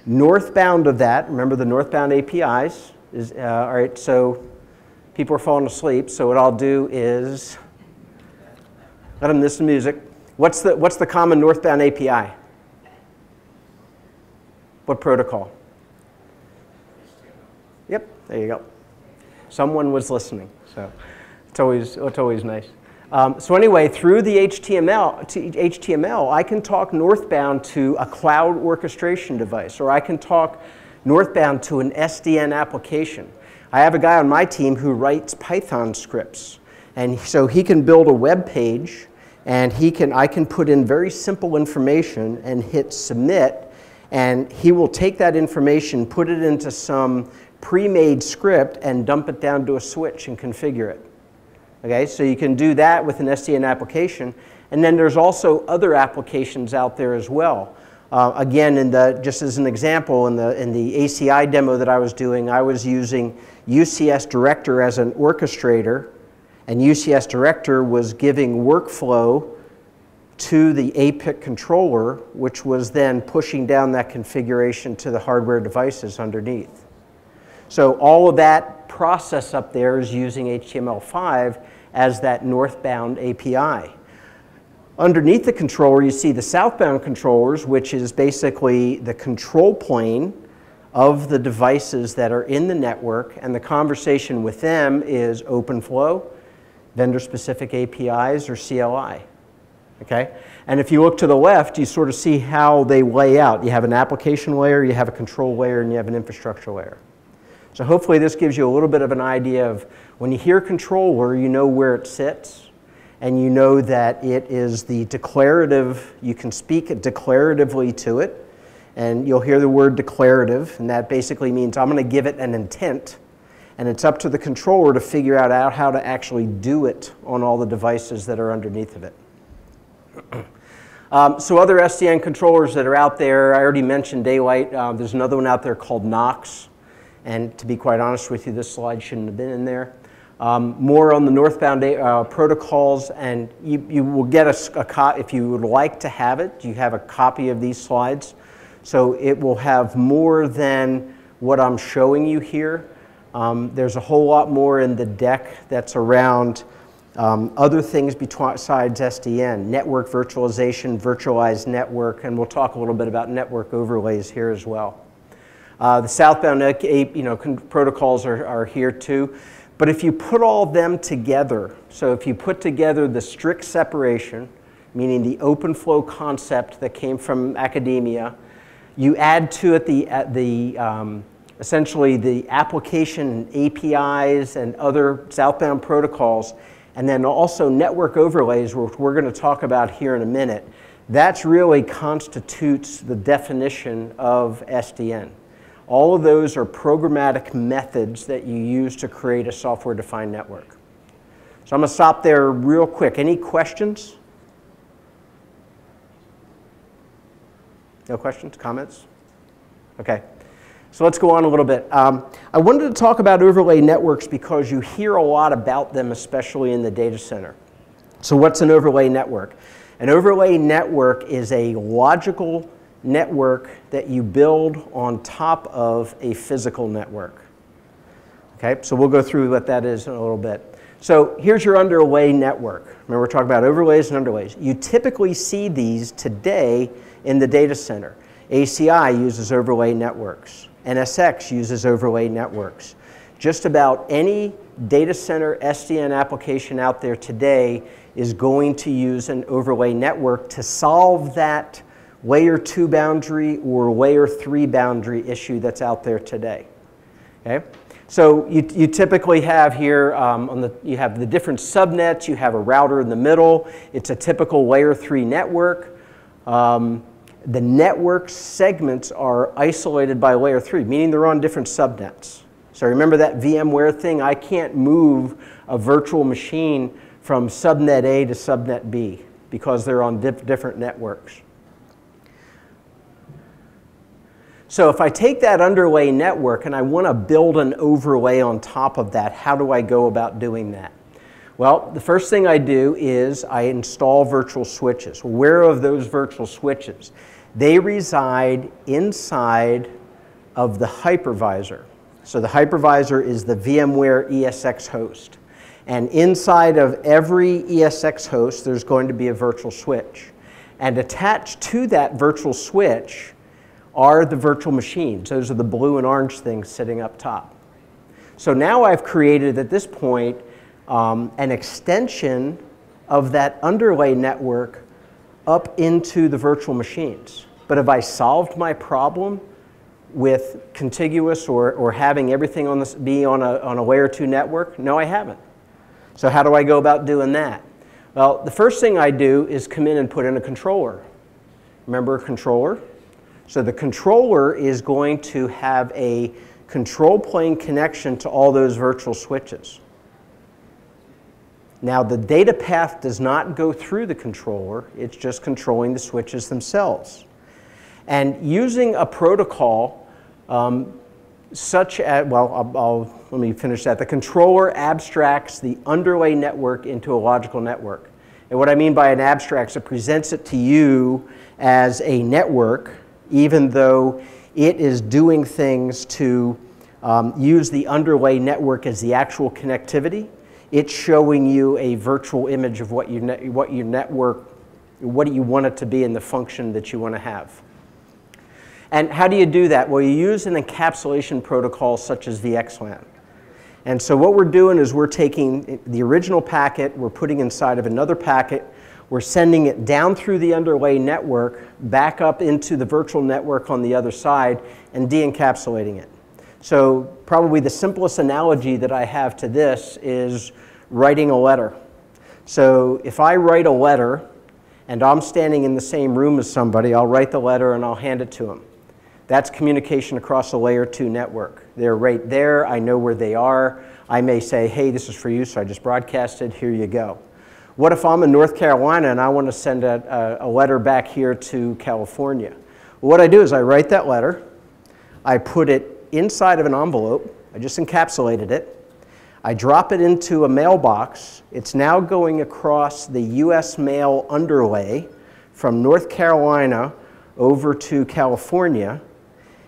Northbound of that, remember the northbound APIs, is, uh, all right, so people are falling asleep. So what I'll do is let them listen to music. What's the, what's the common northbound API? What protocol? Yep, there you go. Someone was listening, so it's always, it's always nice. Um, so anyway, through the HTML, HTML, I can talk northbound to a cloud orchestration device, or I can talk northbound to an SDN application. I have a guy on my team who writes Python scripts. And so he can build a web page and he can, I can put in very simple information and hit submit, and he will take that information, put it into some pre-made script, and dump it down to a switch and configure it. Okay, so you can do that with an SDN application. And then there's also other applications out there as well. Uh, again, in the, just as an example, in the, in the ACI demo that I was doing, I was using UCS Director as an orchestrator and UCS Director was giving workflow to the APIC controller, which was then pushing down that configuration to the hardware devices underneath. So all of that process up there is using HTML5 as that northbound API. Underneath the controller, you see the southbound controllers, which is basically the control plane of the devices that are in the network, and the conversation with them is OpenFlow, vendor-specific APIs, or CLI. Okay? And if you look to the left, you sort of see how they lay out. You have an application layer, you have a control layer, and you have an infrastructure layer. So hopefully this gives you a little bit of an idea of when you hear controller, you know where it sits, and you know that it is the declarative, you can speak declaratively to it, and you'll hear the word declarative, and that basically means I'm going to give it an intent and it's up to the controller to figure out how to actually do it on all the devices that are underneath of it. um, so other SDN controllers that are out there, I already mentioned Daylight. Uh, there's another one out there called NOX. And to be quite honest with you, this slide shouldn't have been in there. Um, more on the northbound uh, protocols, and you, you will get a, a copy, if you would like to have it, you have a copy of these slides. So it will have more than what I'm showing you here. Um, there's a whole lot more in the deck that's around um, other things besides SDN, network virtualization, virtualized network, and we'll talk a little bit about network overlays here as well. Uh, the southbound you know, protocols are, are here too. But if you put all them together, so if you put together the strict separation, meaning the open flow concept that came from academia, you add to it the, uh, the um, essentially the application APIs and other southbound protocols, and then also network overlays, which we're going to talk about here in a minute. That's really constitutes the definition of SDN. All of those are programmatic methods that you use to create a software-defined network. So I'm going to stop there real quick. Any questions? No questions, comments? Okay. So let's go on a little bit. Um, I wanted to talk about overlay networks because you hear a lot about them, especially in the data center. So what's an overlay network? An overlay network is a logical network that you build on top of a physical network. Okay, so we'll go through what that is in a little bit. So here's your underlay network. Remember, we're talking about overlays and underlays. You typically see these today in the data center. ACI uses overlay networks. NSX uses overlay networks. Just about any data center SDN application out there today is going to use an overlay network to solve that layer two boundary or layer three boundary issue that's out there today. Okay? So you, you typically have here, um, on the, you have the different subnets, you have a router in the middle. It's a typical layer three network. Um, the network segments are isolated by layer three, meaning they're on different subnets. So remember that VMware thing? I can't move a virtual machine from subnet A to subnet B because they're on diff different networks. So if I take that underlay network and I want to build an overlay on top of that, how do I go about doing that? Well, the first thing I do is I install virtual switches. Where are those virtual switches? They reside inside of the hypervisor. So the hypervisor is the VMware ESX host. And inside of every ESX host, there's going to be a virtual switch. And attached to that virtual switch are the virtual machines. Those are the blue and orange things sitting up top. So now I've created at this point um, an extension of that underlay network up into the virtual machines. But have I solved my problem with contiguous or, or having everything on this be on a, on a layer two network? No, I haven't. So how do I go about doing that? Well, the first thing I do is come in and put in a controller. Remember a controller? So the controller is going to have a control plane connection to all those virtual switches. Now the data path does not go through the controller, it's just controlling the switches themselves. And using a protocol um, such as, well, I'll, I'll, let me finish that. The controller abstracts the underlay network into a logical network. And what I mean by an abstract, is it presents it to you as a network, even though it is doing things to um, use the underlay network as the actual connectivity. It's showing you a virtual image of what, your what your network, what you want it to be and the function that you want to have. And how do you do that? Well, you use an encapsulation protocol such as VXLAN. And so what we're doing is we're taking the original packet, we're putting inside of another packet, we're sending it down through the underlay network, back up into the virtual network on the other side, and de-encapsulating it. So probably the simplest analogy that I have to this is writing a letter. So if I write a letter and I'm standing in the same room as somebody, I'll write the letter and I'll hand it to them. That's communication across a layer two network. They're right there. I know where they are. I may say, hey, this is for you, so I just broadcasted. Here you go. What if I'm in North Carolina and I want to send a, a, letter back here to California? Well, what I do is I write that letter. I put it inside of an envelope. I just encapsulated it. I drop it into a mailbox. It's now going across the US mail underlay from North Carolina over to California.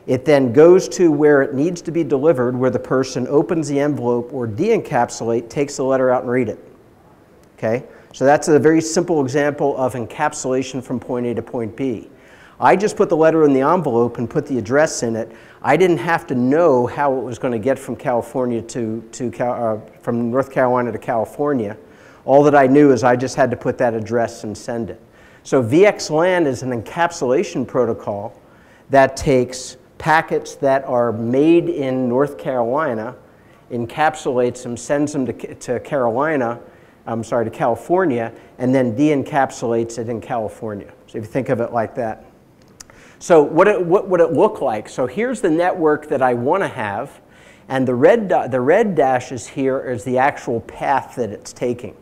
It then goes to where it needs to be delivered, where the person opens the envelope or de-encapsulate, takes the letter out and read it. Okay? So that's a very simple example of encapsulation from point A to point B. I just put the letter in the envelope and put the address in it. I didn't have to know how it was going to get from California to, to uh, from North Carolina to California. All that I knew is I just had to put that address and send it. So VXLAN is an encapsulation protocol that takes packets that are made in North Carolina, encapsulates them, sends them to, to Carolina, I'm sorry, to California, and then de-encapsulates it in California. So if you think of it like that. So what, it, what would it look like? So here's the network that I want to have, and the red, the red dashes here is the actual path that it's taking.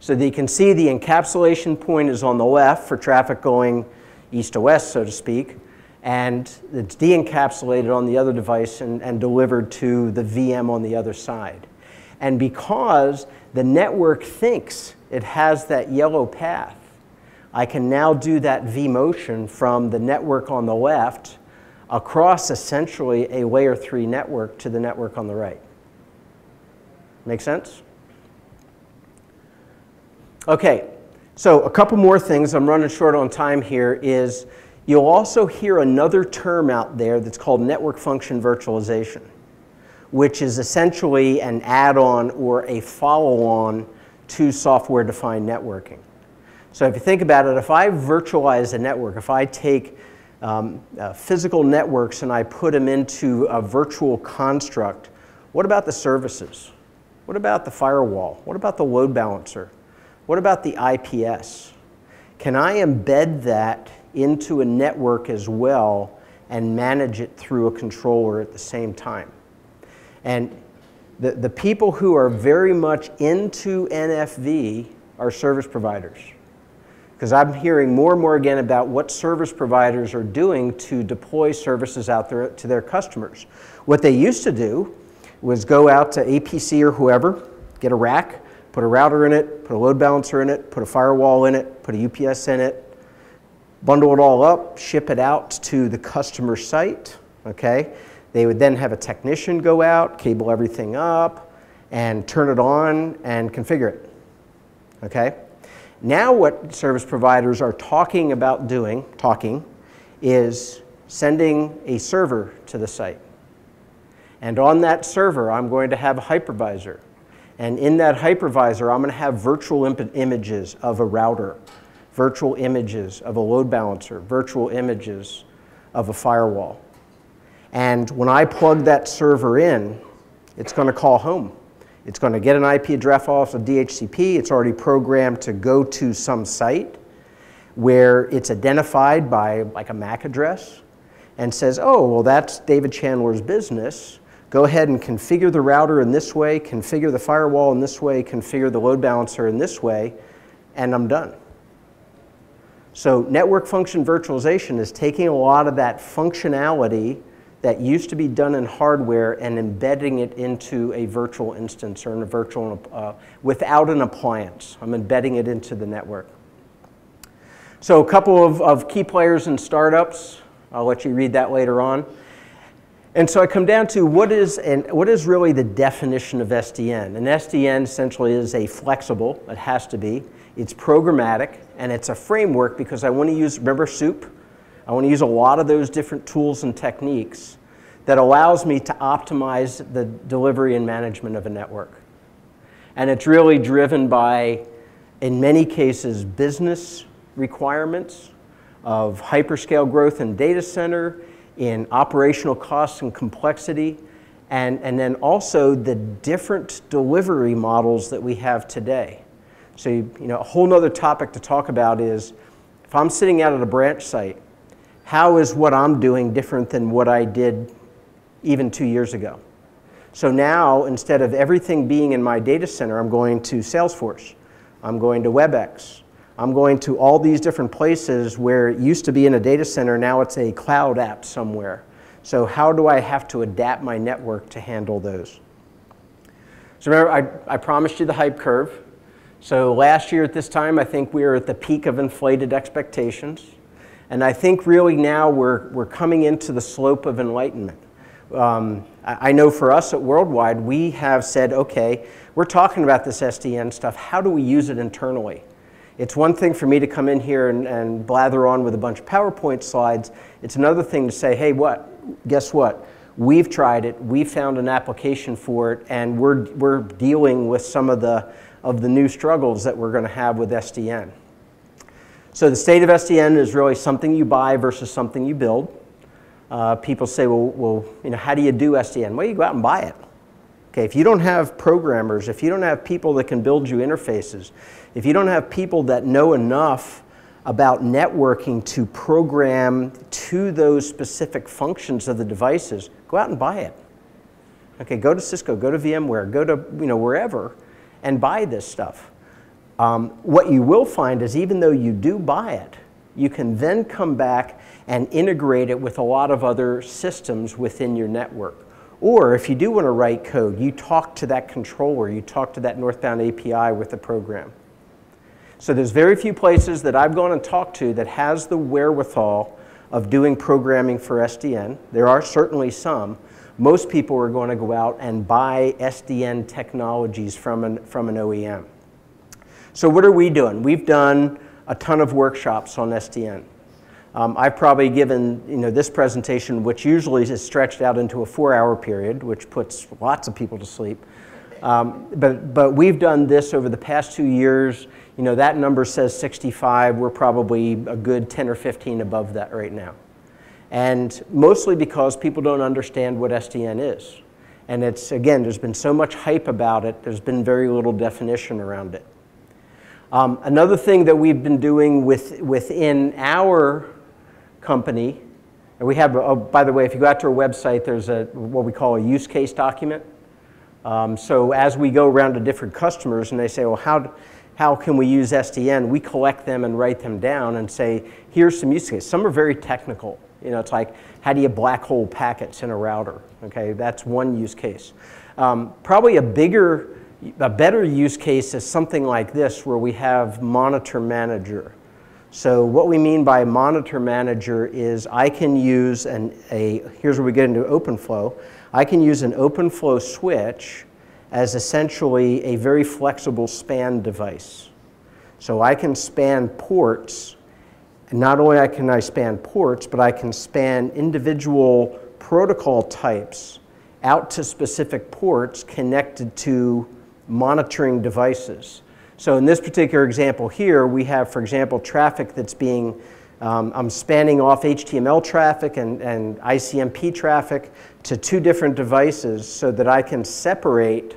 So that you can see the encapsulation point is on the left for traffic going east to west, so to speak and it's de-encapsulated on the other device and, and delivered to the VM on the other side. And because the network thinks it has that yellow path, I can now do that vMotion from the network on the left across essentially a layer three network to the network on the right. Make sense? Okay, so a couple more things. I'm running short on time here. Is you'll also hear another term out there that's called network function virtualization, which is essentially an add-on or a follow-on to software-defined networking. So if you think about it, if I virtualize a network, if I take um, uh, physical networks and I put them into a virtual construct, what about the services? What about the firewall? What about the load balancer? What about the IPS? Can I embed that into a network as well and manage it through a controller at the same time? And the, the people who are very much into NFV are service providers because I'm hearing more and more again about what service providers are doing to deploy services out there to their customers. What they used to do was go out to APC or whoever, get a rack, put a router in it, put a load balancer in it, put a firewall in it, put a UPS in it, bundle it all up, ship it out to the customer site, okay? They would then have a technician go out, cable everything up, and turn it on and configure it, okay? Now what service providers are talking about doing, talking, is sending a server to the site. And on that server, I'm going to have a hypervisor. And in that hypervisor, I'm going to have virtual images of a router, virtual images of a load balancer, virtual images of a firewall. And when I plug that server in, it's going to call home. It's going to get an IP address off of DHCP. It's already programmed to go to some site where it's identified by like a MAC address and says, oh, well, that's David Chandler's business. Go ahead and configure the router in this way, configure the firewall in this way, configure the load balancer in this way, and I'm done. So network function virtualization is taking a lot of that functionality that used to be done in hardware and embedding it into a virtual instance or in a virtual, uh, without an appliance. I'm embedding it into the network. So a couple of, of key players and startups. I'll let you read that later on. And so I come down to what is, and what is really the definition of SDN? An SDN essentially is a flexible, it has to be. It's programmatic, and it's a framework because I want to use, remember SOUP? I want to use a lot of those different tools and techniques that allows me to optimize the delivery and management of a network. And it's really driven by, in many cases, business requirements of hyperscale growth in data center, in operational costs and complexity, and, and then also the different delivery models that we have today. So, you know, a whole other topic to talk about is if I'm sitting out at a branch site how is what I'm doing different than what I did even two years ago? So now, instead of everything being in my data center, I'm going to Salesforce. I'm going to WebEx. I'm going to all these different places where it used to be in a data center, now it's a cloud app somewhere. So how do I have to adapt my network to handle those? So remember, I, I promised you the hype curve. So last year at this time, I think we were at the peak of inflated expectations. And I think really now we're, we're coming into the slope of enlightenment. Um, I know for us at World Wide, we have said, okay, we're talking about this SDN stuff. How do we use it internally? It's one thing for me to come in here and, and blather on with a bunch of PowerPoint slides. It's another thing to say, hey, what? Guess what? We've tried it. We found an application for it, and we're, we're dealing with some of the, of the new struggles that we're going to have with SDN. So the state of SDN is really something you buy versus something you build. Uh, people say, well, well, you know, how do you do SDN? Well, you go out and buy it. Okay, if you don't have programmers, if you don't have people that can build you interfaces, if you don't have people that know enough about networking to program to those specific functions of the devices, go out and buy it. Okay, go to Cisco, go to VMware, go to you know wherever, and buy this stuff. Um, what you will find is even though you do buy it, you can then come back and integrate it with a lot of other systems within your network. Or if you do want to write code, you talk to that controller, you talk to that northbound API with the program. So there's very few places that I've gone and talked to that has the wherewithal of doing programming for SDN. There are certainly some. Most people are going to go out and buy SDN technologies from an, from an OEM. So what are we doing? We've done a ton of workshops on SDN. Um, I've probably given you know, this presentation, which usually is stretched out into a four-hour period, which puts lots of people to sleep. Um, but, but we've done this over the past two years. You know, that number says 65. We're probably a good 10 or 15 above that right now. And mostly because people don't understand what SDN is. And it's, again, there's been so much hype about it, there's been very little definition around it. Um, another thing that we've been doing with, within our company, and we have, oh, by the way, if you go out to our website, there's a, what we call a use case document. Um, so as we go around to different customers and they say, well, how, how can we use SDN? We collect them and write them down and say, here's some use cases. Some are very technical. You know, it's like, how do you black hole packets in a router? Okay, that's one use case. Um, probably a bigger a better use case is something like this where we have monitor manager. So what we mean by monitor manager is I can use an, a, here's where we get into OpenFlow, I can use an OpenFlow switch as essentially a very flexible span device. So I can span ports, and not only I can I span ports, but I can span individual protocol types out to specific ports connected to monitoring devices. So in this particular example here, we have, for example, traffic that's being, um, I'm spanning off HTML traffic and, and ICMP traffic to two different devices so that I can separate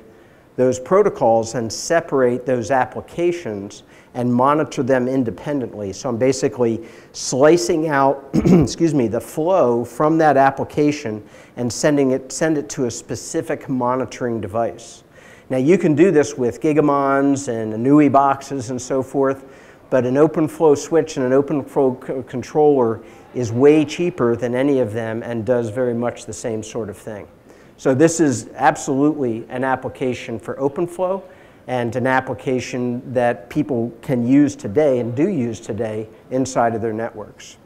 those protocols and separate those applications and monitor them independently. So I'm basically slicing out, excuse me, the flow from that application and sending it, send it to a specific monitoring device. Now you can do this with Gigamons and Anue boxes and so forth, but an OpenFlow switch and an open OpenFlow controller is way cheaper than any of them and does very much the same sort of thing. So this is absolutely an application for OpenFlow and an application that people can use today and do use today inside of their networks.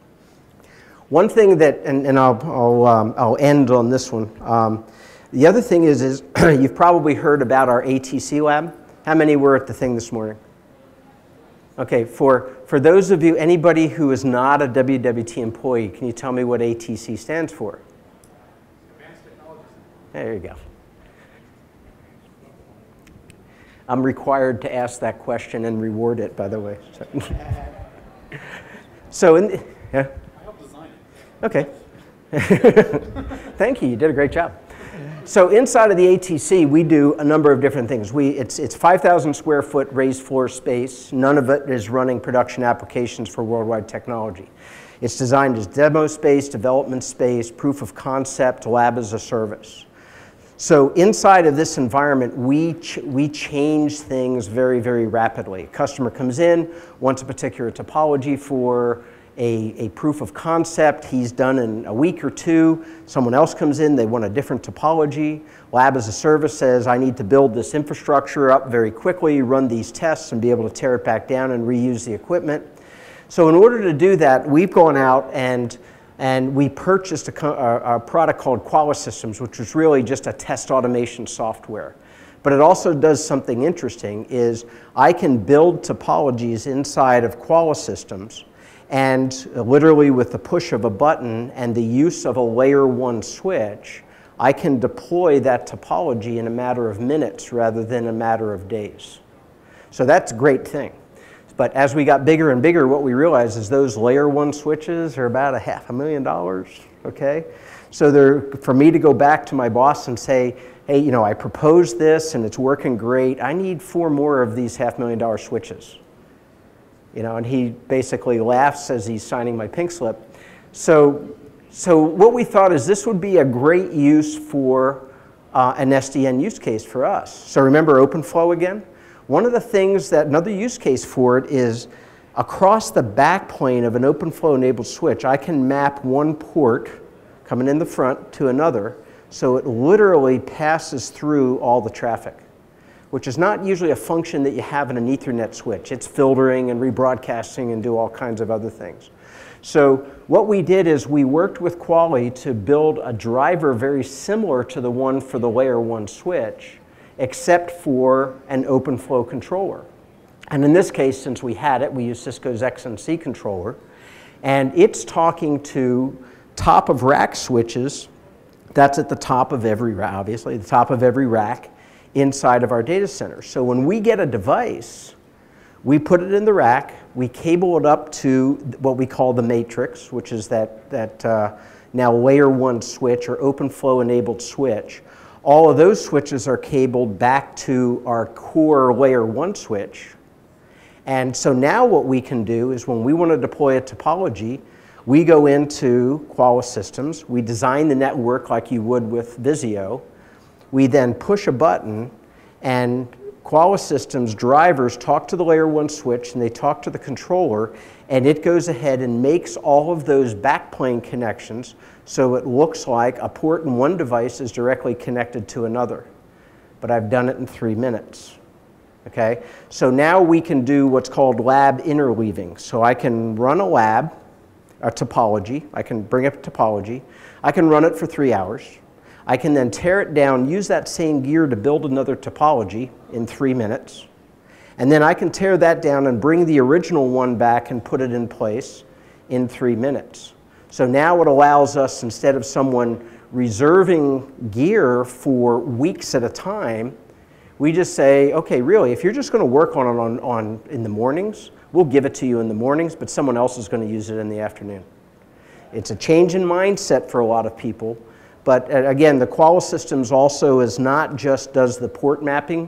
One thing that, and, and I'll, I'll, um, I'll end on this one, um, the other thing is, is you've probably heard about our ATC lab. How many were at the thing this morning? Okay, for, for those of you, anybody who is not a WWT employee, can you tell me what ATC stands for? There you go. I'm required to ask that question and reward it, by the way. So, so in, yeah? I helped design it. Okay. Thank you, you did a great job. So inside of the ATC, we do a number of different things. We, it's it's 5,000 square foot raised floor space. None of it is running production applications for World Wide Technology. It's designed as demo space, development space, proof of concept, lab as a service. So inside of this environment, we, ch we change things very, very rapidly. A customer comes in, wants a particular topology for a, a proof of concept he's done in a week or two. Someone else comes in, they want a different topology. Lab as a service says, I need to build this infrastructure up very quickly, run these tests, and be able to tear it back down and reuse the equipment. So in order to do that, we've gone out and, and we purchased a, a, a product called QualiSystems, which was really just a test automation software. But it also does something interesting is I can build topologies inside of QualiSystems and literally with the push of a button and the use of a layer one switch, I can deploy that topology in a matter of minutes rather than a matter of days. So that's a great thing. But as we got bigger and bigger, what we realized is those layer one switches are about a half a million dollars, okay? So for me to go back to my boss and say, hey, you know, I proposed this and it's working great, I need four more of these half million dollar switches. You know, and he basically laughs as he's signing my pink slip. So, so what we thought is this would be a great use for uh, an SDN use case for us. So remember OpenFlow again? One of the things that another use case for it is across the backplane of an OpenFlow enabled switch, I can map one port coming in the front to another so it literally passes through all the traffic which is not usually a function that you have in an Ethernet switch. It's filtering and rebroadcasting and do all kinds of other things. So what we did is we worked with Quali to build a driver very similar to the one for the layer one switch, except for an OpenFlow controller. And in this case, since we had it, we used Cisco's XNC controller. And it's talking to top of rack switches. That's at the top of every, obviously, the top of every rack inside of our data center. So when we get a device, we put it in the rack, we cable it up to what we call the matrix, which is that, that uh, now layer one switch or OpenFlow enabled switch. All of those switches are cabled back to our core layer one switch. And so now what we can do is when we want to deploy a topology, we go into QualiSystems, we design the network like you would with Visio, we then push a button and QualiSystems drivers talk to the layer one switch and they talk to the controller and it goes ahead and makes all of those backplane connections so it looks like a port in one device is directly connected to another. But I've done it in three minutes. Okay? So now we can do what's called lab interleaving. So I can run a lab, a topology, I can bring up topology, I can run it for three hours. I can then tear it down, use that same gear to build another topology in three minutes. And then I can tear that down and bring the original one back and put it in place in three minutes. So now it allows us, instead of someone reserving gear for weeks at a time, we just say, okay, really, if you're just going to work on it on, on, in the mornings, we'll give it to you in the mornings, but someone else is going to use it in the afternoon. It's a change in mindset for a lot of people, but uh, again, the QualiSystems also is not just does the port mapping,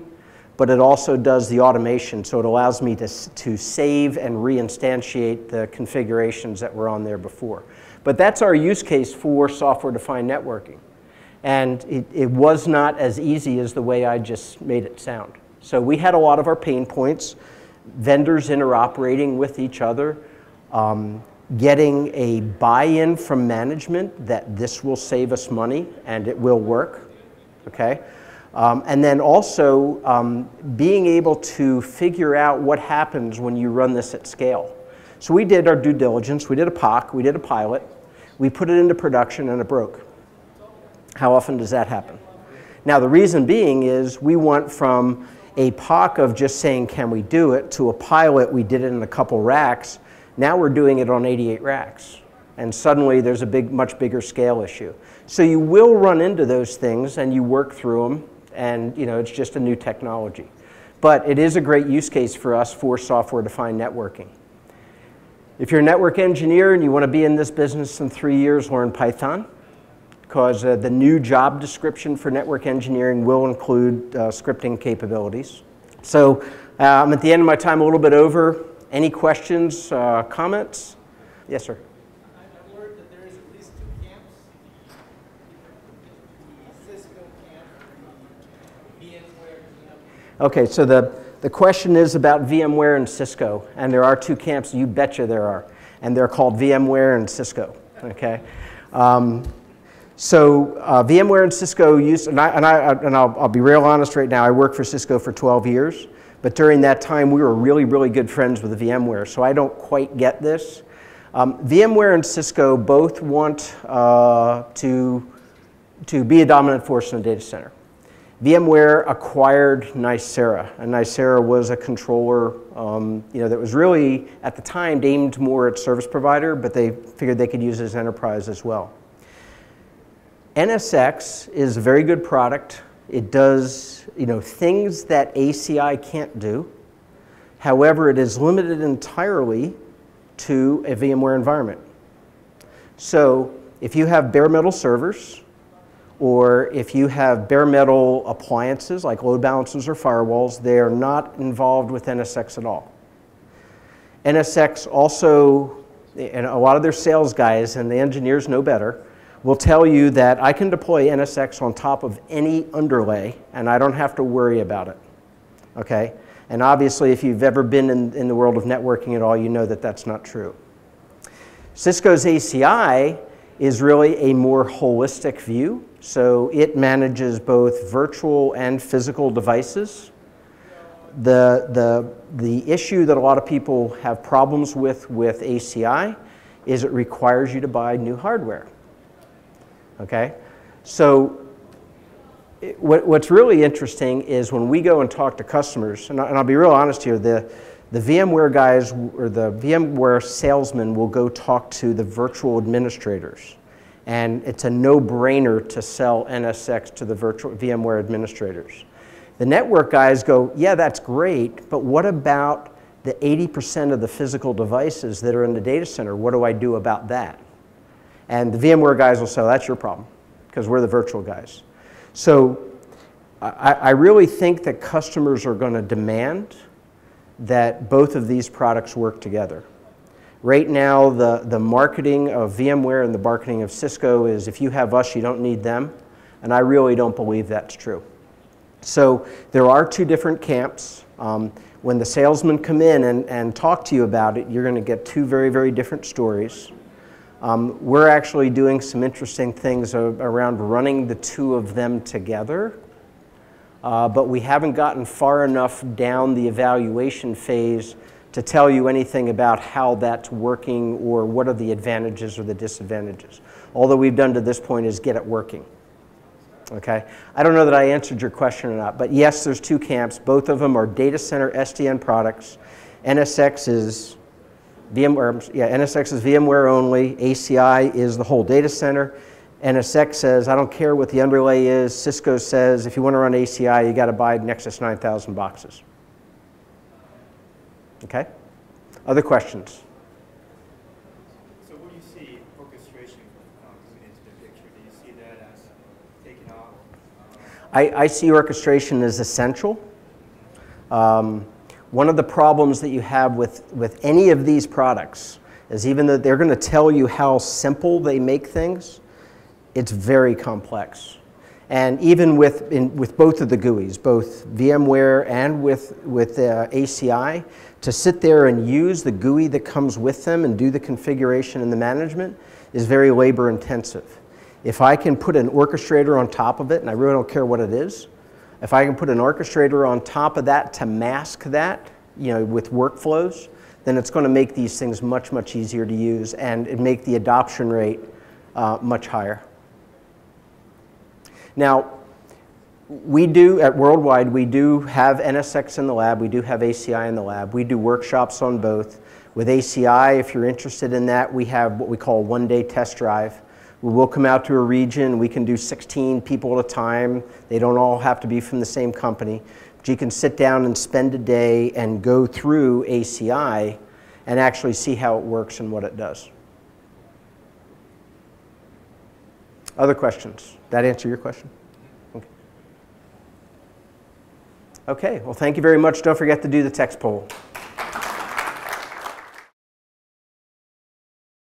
but it also does the automation. So it allows me to, to save and reinstantiate the configurations that were on there before. But that's our use case for software-defined networking. And it, it was not as easy as the way I just made it sound. So we had a lot of our pain points, vendors interoperating with each other, um, getting a buy-in from management that this will save us money and it will work, okay? Um, and then also um, being able to figure out what happens when you run this at scale. So we did our due diligence, we did a POC, we did a pilot, we put it into production and it broke. How often does that happen? Now the reason being is we went from a POC of just saying can we do it to a pilot, we did it in a couple racks, now we're doing it on 88 racks. And suddenly there's a big, much bigger scale issue. So you will run into those things and you work through them and you know, it's just a new technology. But it is a great use case for us for software-defined networking. If you're a network engineer and you want to be in this business in three years, learn Python because uh, the new job description for network engineering will include uh, scripting capabilities. So uh, I'm at the end of my time a little bit over. Any questions, uh, comments? Yes, sir. I've learned that there is at least two camps. The Cisco camp and the VMware camp. Okay, so the, the question is about VMware and Cisco, and there are two camps, you betcha there are, and they're called VMware and Cisco, okay? Um, so uh, VMware and Cisco used, and, I, and, I, and I'll, I'll be real honest right now, I worked for Cisco for 12 years. But during that time, we were really, really good friends with VMware, so I don't quite get this. Um, VMware and Cisco both want uh, to, to be a dominant force in the data center. VMware acquired Nicira, and Nicira was a controller um, you know, that was really, at the time, aimed more at service provider, but they figured they could use it as enterprise as well. NSX is a very good product. It does you know, things that ACI can't do. However, it is limited entirely to a VMware environment. So if you have bare metal servers, or if you have bare metal appliances like load balancers or firewalls, they are not involved with NSX at all. NSX also, and a lot of their sales guys and the engineers know better, will tell you that I can deploy NSX on top of any underlay and I don't have to worry about it. Okay? And obviously, if you've ever been in, in the world of networking at all, you know that that's not true. Cisco's ACI is really a more holistic view. So it manages both virtual and physical devices. The, the, the issue that a lot of people have problems with with ACI is it requires you to buy new hardware. Okay? So it- what, what's really interesting is when we go and talk to customers, and, I, and I'll be real honest here, the, the VMware guys or the VMware salesmen will go talk to the virtual administrators. And it's a no-brainer to sell NSX to the virtual VMware administrators. The network guys go, yeah, that's great, but what about the 80% of the physical devices that are in the data center? What do I do about that? And the VMware guys will say, that's your problem, because we're the virtual guys. So I, I really think that customers are going to demand that both of these products work together. Right now, the, the marketing of VMware and the marketing of Cisco is if you have us, you don't need them. And I really don't believe that's true. So there are two different camps. Um, when the salesmen come in and, and talk to you about it, you're going to get two very, very different stories. Um, we're actually doing some interesting things around running the two of them together, uh, but we haven't gotten far enough down the evaluation phase to tell you anything about how that's working or what are the advantages or the disadvantages. All that we've done to this point is get it working. Okay? I don't know that I answered your question or not, but yes, there's two camps. Both of them are data center SDN products. NSX is VMware, yeah, NSX is VMware only. ACI is the whole data center. NSX says, I don't care what the underlay is. Cisco says, if you want to run ACI, you got to buy Nexus 9000 boxes. Okay? Other questions? So what do you see orchestration coming into the picture? Do you see that as taking off? Uh, I, I see orchestration as essential. Um, one of the problems that you have with, with any of these products is even though they're going to tell you how simple they make things, it's very complex. And even with, in, with both of the GUIs, both VMware and with, with uh, ACI, to sit there and use the GUI that comes with them and do the configuration and the management is very labor intensive. If I can put an orchestrator on top of it, and I really don't care what it is, if I can put an orchestrator on top of that to mask that, you know, with workflows, then it's going to make these things much, much easier to use and make the adoption rate uh, much higher. Now, we do, at World Wide, we do have NSX in the lab, we do have ACI in the lab. We do workshops on both. With ACI, if you're interested in that, we have what we call one-day test drive. We will come out to a region, we can do 16 people at a time. They don't all have to be from the same company. But you can sit down and spend a day and go through ACI and actually see how it works and what it does. Other questions? That answer your question? Okay. Okay, well, thank you very much. Don't forget to do the text poll.